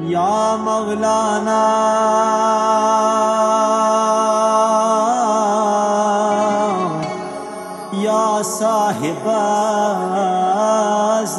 या मौलाना। या साहिबा अलगास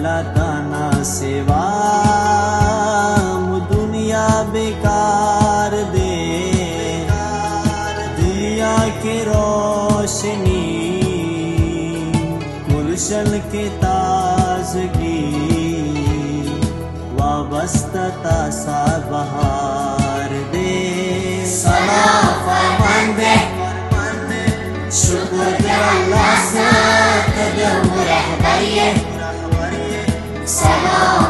आकाला ताना सेवा, दुनिया बेकार दे। दिया के रोशनी, गुलशन के ताजगी। वाबस्तता सा बहार दे। सलाम फरमान सलाम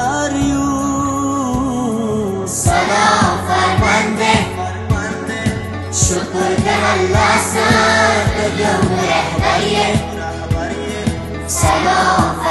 शुक्र कर अल्लाह से कदम रहबरिए सलाम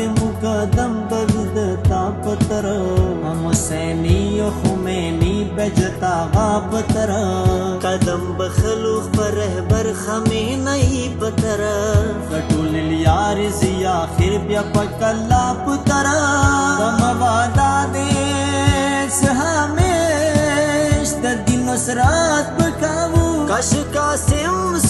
दे मुकदम बगद तापतर हम हुसैनी खुमैनी बजता गाबतर कदम बखलूख पर रहबर खमे नहीं पतर कटुल यार जिया खिर ब्या पकल्ला पुतर दम वादा दे हमेश दिन नसरात बकावू कश कासिम सुलेमानी